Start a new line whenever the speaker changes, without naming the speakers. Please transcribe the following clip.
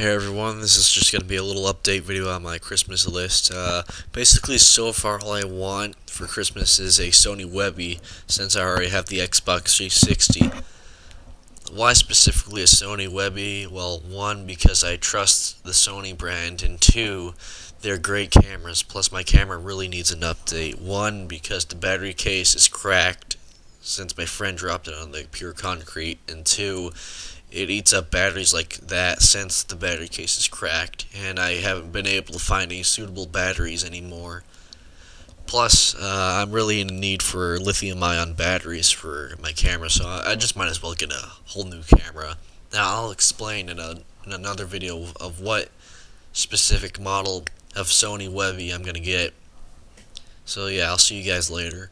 Hey everyone, this is just going to be a little update video on my Christmas list. Uh, basically, so far all I want for Christmas is a Sony Webbie, since I already have the Xbox 360. Why specifically a Sony Webbie? Well, one, because I trust the Sony brand, and two, they're great cameras, plus my camera really needs an update. One, because the battery case is cracked, since my friend dropped it on the pure concrete, and two, it eats up batteries like that since the battery case is cracked, and I haven't been able to find any suitable batteries anymore. Plus, uh, I'm really in need for lithium-ion batteries for my camera, so I just might as well get a whole new camera. Now, I'll explain in, a, in another video of what specific model of Sony Webbie I'm going to get. So yeah, I'll see you guys later.